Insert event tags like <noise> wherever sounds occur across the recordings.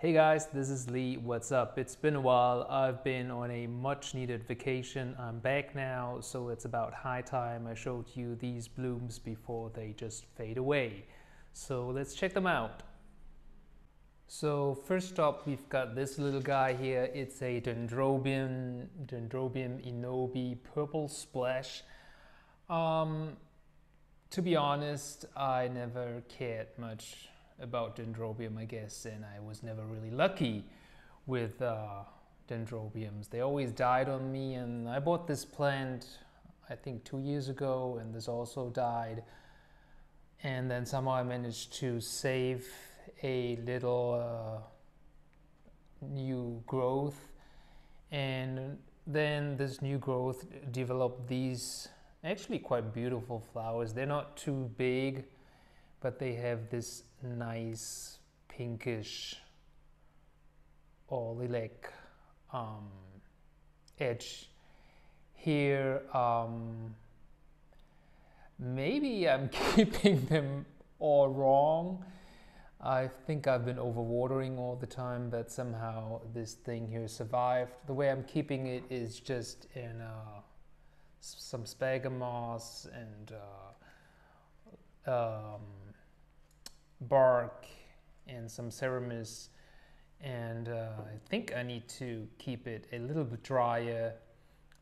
Hey guys, this is Lee. What's up? It's been a while. I've been on a much needed vacation. I'm back now, so it's about high time I showed you these blooms before they just fade away. So let's check them out. So first up, we've got this little guy here. It's a Dendrobium, Dendrobium Enobi purple splash. Um, to be honest, I never cared much about dendrobium, I guess, and I was never really lucky with uh, dendrobiums. They always died on me, and I bought this plant, I think, two years ago, and this also died. And then somehow I managed to save a little uh, new growth, and then this new growth developed these actually quite beautiful flowers. They're not too big but they have this nice pinkish or lilac um, edge here. Um, maybe I'm <laughs> keeping them all wrong. I think I've been overwatering all the time, but somehow this thing here survived. The way I'm keeping it is just in uh, some sphagnum moss and uh, um, bark and some Seramis and uh, I think I need to keep it a little bit drier.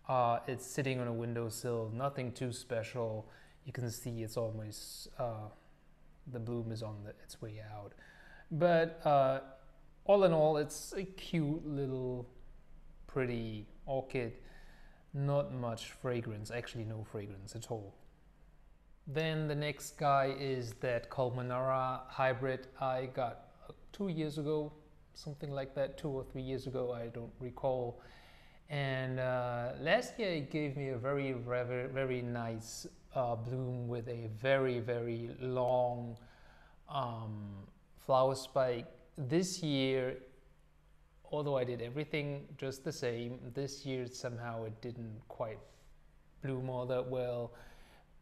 Uh, it's sitting on a windowsill, nothing too special. You can see it's almost, uh, the bloom is on the, its way out. But uh, all in all, it's a cute little pretty orchid. Not much fragrance, actually no fragrance at all. Then the next guy is that Colmanara hybrid I got two years ago, something like that, two or three years ago, I don't recall. And uh, last year it gave me a very, very, very nice uh, bloom with a very, very long um, flower spike. This year, although I did everything just the same, this year somehow it didn't quite bloom all that well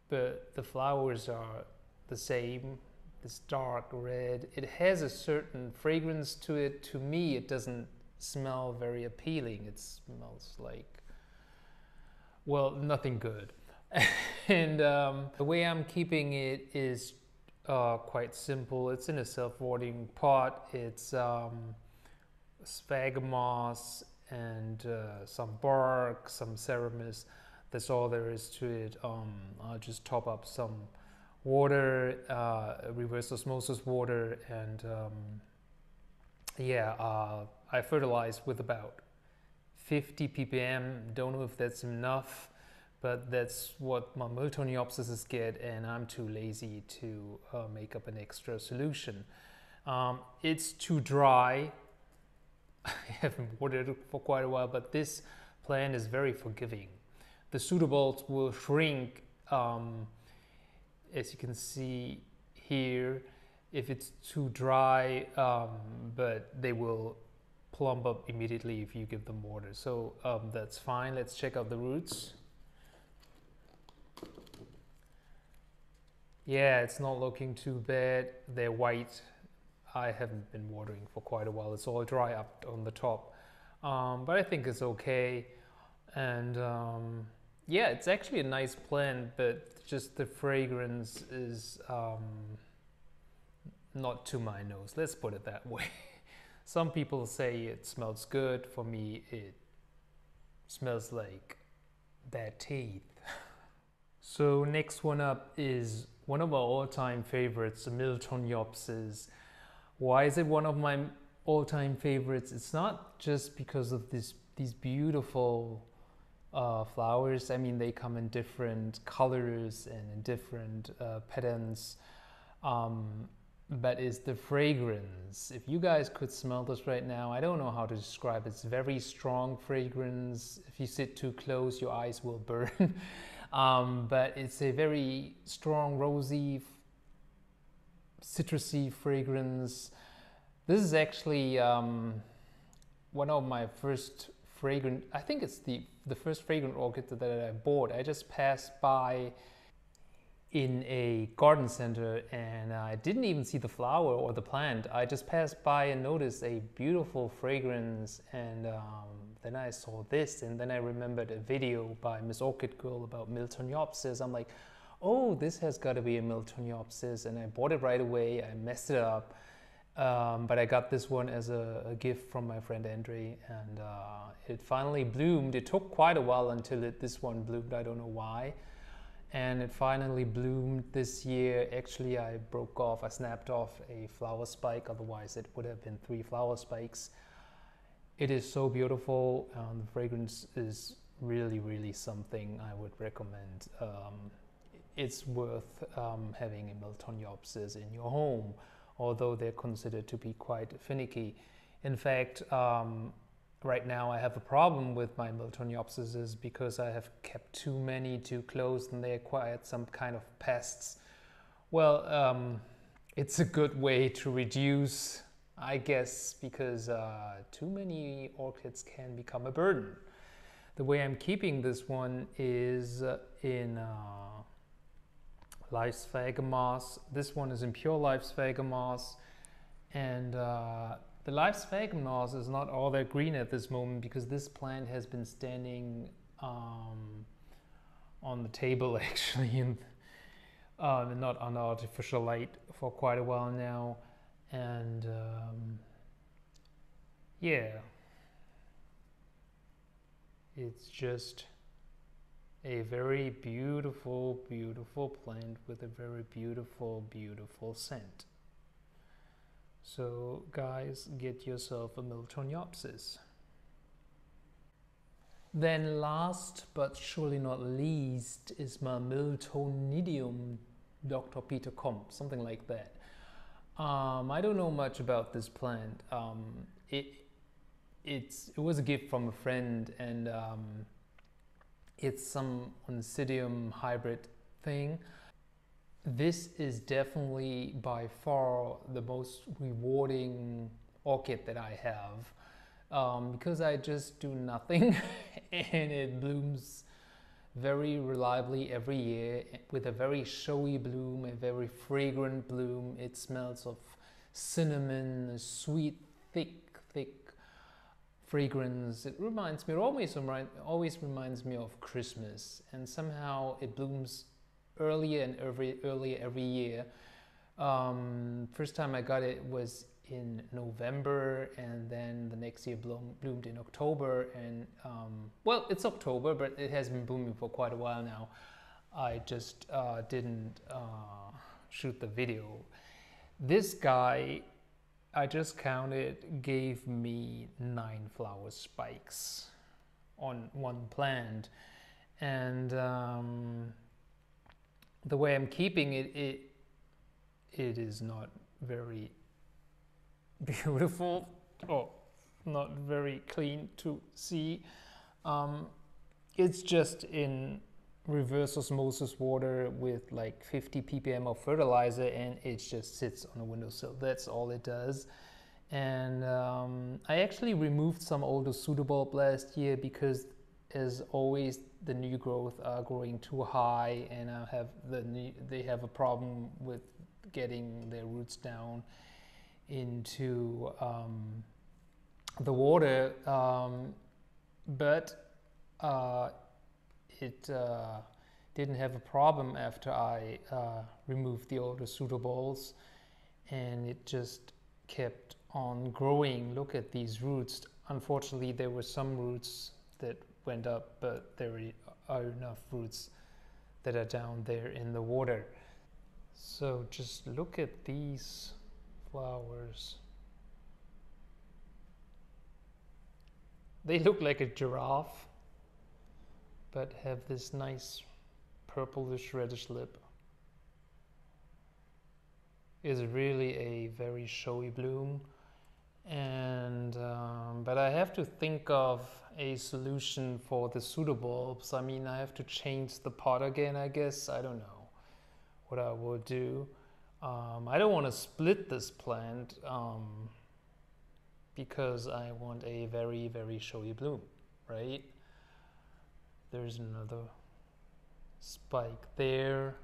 but the flowers are the same this dark red. It has a certain fragrance to it. To me it doesn't smell very appealing. It smells like well nothing good. <laughs> And um, the way i'm keeping it is uh, quite simple. It's in a self-watering pot. It's um, sphagnum moss and uh, some bark some Seramis that's all there is to it. Um, I'll just top up some water, uh, reverse osmosis water, and um, yeah, uh, I fertilize with about 50 ppm. Don't know if that's enough, but that's what my Miltoniopsises get, and I'm too lazy to uh, make up an extra solution. Um, it's too dry. <laughs> I haven't watered it for quite a while, but this plant is very forgiving the pseudobulbs will shrink um, as you can see here. If it's too dry um, but they will plumb up immediately if you give them water. So um, that's fine. Let's check out the roots. Yeah it's not looking too bad. They're white. I haven't been watering for quite a while. It's all dry up on the top. Um, but I think it's okay. And um, yeah, it's actually a nice plant, but just the fragrance is um, not to my nose. Let's put it that way. <laughs> Some people say it smells good. For me, it smells like bad teeth. <laughs> so next one up is one of our all-time favorites, the Miltoniopsis. Why is it one of my all-time favorites? It's not just because of this these beautiful uh, flowers. I mean, they come in different colors and in different uh, patterns. Um, but it's the fragrance. If you guys could smell this right now, I don't know how to describe it. It's very strong fragrance. If you sit too close, your eyes will burn. <laughs> um, but it's a very strong, rosy, citrusy fragrance. This is actually um, one of my first fragrant, I think it's the, the first fragrant orchid that I bought. I just passed by in a garden center and I didn't even see the flower or the plant. I just passed by and noticed a beautiful fragrance and um, then I saw this and then I remembered a video by Miss Orchid Girl about Miltoniopsis. I'm like, oh, this has got to be a Miltoniopsis and I bought it right away. I messed it up. Um, but I got this one as a, a gift from my friend Andre, and uh, it finally bloomed. It took quite a while until it, this one bloomed. I don't know why and it finally bloomed this year. Actually, I broke off, I snapped off a flower spike, otherwise, it would have been three flower spikes. It is so beautiful. Um, the fragrance is really, really something I would recommend. Um, it's worth um, having a Miltoniopsis in your home, although they're considered to be quite finicky. In fact, um, right now I have a problem with my Miltoniopsis because I have kept too many too close and they acquired some kind of pests. Well, um, it's a good way to reduce, I guess, because uh, too many orchids can become a burden. The way I'm keeping this one is uh, in uh, live sphagnum moss. This one is in pure live sphagnum moss and uh, the live sphagnum is not all that green at this moment because this plant has been standing um, on the table <laughs> actually in uh, not under artificial light for quite a while now. And um, yeah. It's just a very beautiful beautiful plant with a very beautiful beautiful scent so guys, get yourself a Miltoniopsis. Then last but surely not least is my Miltonidium Dr. Peter Komp, something like that. Um, I don't know much about this plant. Um, it, it's, it was a gift from a friend and um, it's some Oncidium hybrid thing this is definitely by far the most rewarding orchid that I have um, because I just do nothing <laughs> and it blooms very reliably every year with a very showy bloom, a very fragrant bloom. It smells of cinnamon, sweet, thick, thick fragrance. It reminds me, it always, always reminds me of Christmas and somehow it blooms earlier and every earlier every year. Um, first time I got it was in November, and then the next year bloom, bloomed in October. And um, well, it's October, but it has been blooming for quite a while now. I just uh, didn't uh, shoot the video. This guy, I just counted, gave me nine flower spikes on one plant, and um, the way I'm keeping it, it it is not very <laughs> beautiful or not very clean to see. Um, it's just in reverse osmosis water with like 50 ppm of fertilizer and it just sits on a windowsill. That's all it does. And um, I actually removed some older pseudobulb last year because as always the new growth are growing too high and I have the new, they have a problem with getting their roots down into um, the water um, but uh, it uh, didn't have a problem after I uh, removed the older pseudobulbs and it just kept on growing look at these roots unfortunately there were some roots that went up, but there are enough roots that are down there in the water. So just look at these flowers. They look like a giraffe, but have this nice purplish reddish lip. Is really a very showy bloom and um, but I have to think of a solution for the pseudobulbs. I mean, I have to change the pot again, I guess. I don't know what I will do. Um, I don't want to split this plant um, because I want a very, very showy bloom, right? there's another spike there.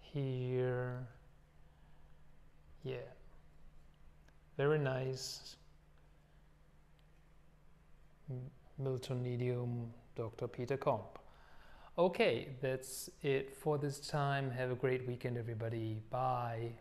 Here. Yeah. Very nice. Miltonidium Dr. Peter Komp. okay that's it for this time. Have a great weekend everybody. Bye.